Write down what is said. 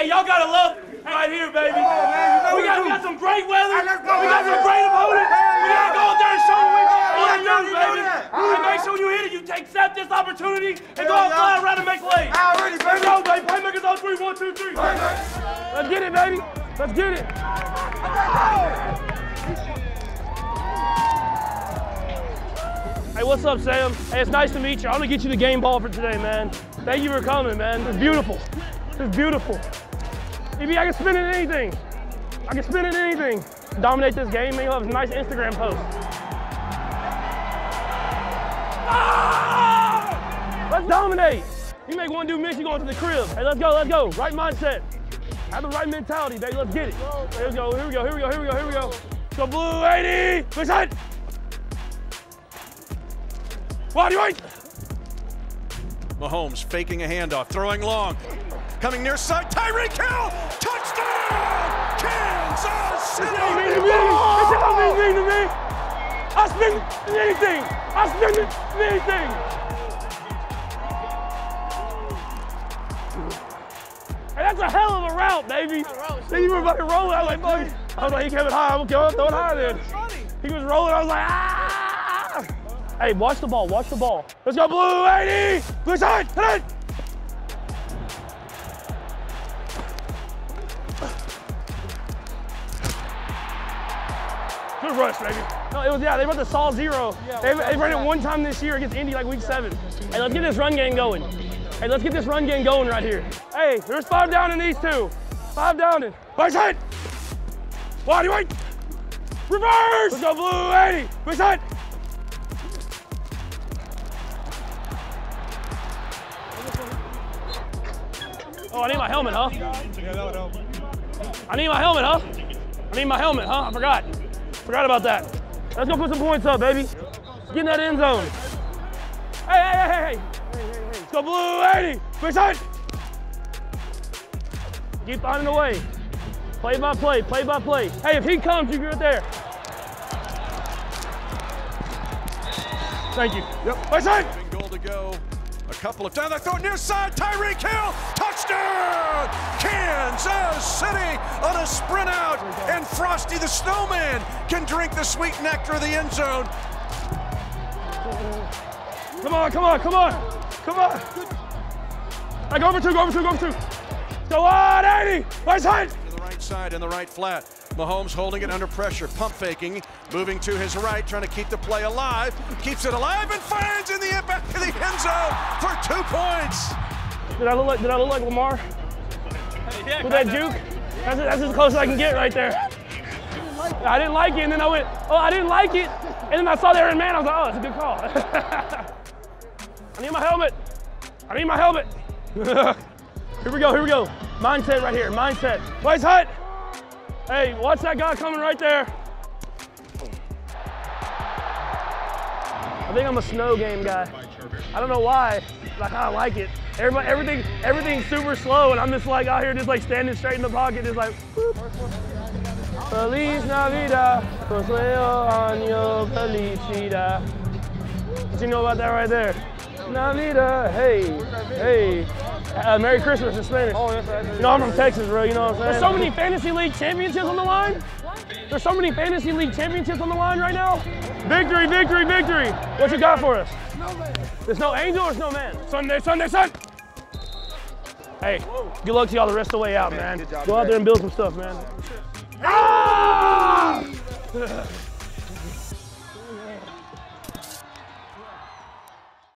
Hey, y'all gotta love right here, baby. know we, got, we got some great weather. Go, we got some great opponents. We gotta go out there and show them we got yeah, do, baby. And make sure when you hit it, you take accept this opportunity and go out fly around and make plays. Already, Let's baby. go, baby. Playmakers on three. One, two, three. Let's get it, baby. Let's get it. Hey, what's up, Sam? Hey, it's nice to meet you. I'm gonna get you the game ball for today, man. Thank you for coming, man. It's beautiful. It's beautiful. EB, I can spin it anything. I can spin it anything. Dominate this game, man. You'll have a nice Instagram post. Ah! Let's dominate. You make one dude miss, you going to the crib. Hey, let's go, let's go. Right mindset. Have the right mentality, baby. Let's get it. Here we go, here we go, here we go, here we go, here we go. Go, blue 80. Good shot. Body right. Mahomes faking a handoff, throwing long. Coming near side, Tyreek Hill! Touchdown! Kansas City! It don't mean to me. It don't mean mean to me. I spend anything. I spend anything. Hey, that's a hell of a route, baby. Then you were about to roll it. I was like, fuck. I was like, he kept it high. I'm gonna throw it high then. He was rolling. I was like, ah. Hey, watch the ball. Watch the ball. Let's go, blue 80. Blue side. Hit it. Good rush, baby. No, it was yeah. They run the Saw Zero. they, they ran it one time this year against Indy, like week seven. Hey, let's get this run game going. Hey, let's get this run game going right here. Hey, there's five down in these two. Five down in. Right side. Body right. Reverse. Let's go blue 80. Right side. Oh, I need my helmet, huh? I need my helmet, huh? I need my helmet, huh? I forgot. Forgot about that. Let's go put some points up, baby. Get in that end zone. Hey, hey, hey, hey, hey. Let's go blue 80. Quick side. Keep finding a way. Play by play, play by play. Hey, if he comes, you get it there. Thank you. Yep. Right side. Goal to go. A couple of times. They throw near side. Tyreek Hill. Touchdown! Kansas City on a sprint out. And Frosty the Snowman can drink the sweet nectar of the end zone. Come on, come on, come on, come on. I go over two, go over two, go over two. Go on, 80. Right side. To the right side and the right flat. Mahomes holding it under pressure, pump faking, moving to his right, trying to keep the play alive. Keeps it alive and finds in the back of the end zone for two points. Did I look like, did I look like Lamar? With that juke? That's, that's as close as I can get right there. I didn't like it, and then I went, oh, I didn't like it. And then I saw the Aaron Man, I was like, oh, it's a good call. I need my helmet. I need my helmet. here we go, here we go. Mindset right here, mindset. Place hut. Hey, watch that guy coming right there. I think I'm a snow game guy. I don't know why, but I like it. Everybody, everything, everything's super slow, and I'm just like out here, just like standing straight in the pocket, just like. whoop. Feliz Navidad, prospero año felicidad. What you know about that right there? Navidad, hey, hey. Uh, Merry Christmas in Spanish. Oh, yes, I You know, I'm from Texas, bro. You know what I'm saying? There's so many fantasy league championships on the line. There's so many fantasy league championships on the line right now. Victory, victory, victory. What you got for us? There's no angel or snowman? Sunday, Sunday, Sun. Hey, good luck to y'all the rest of the way out, man. man. Go out there and build some stuff, man. Ah!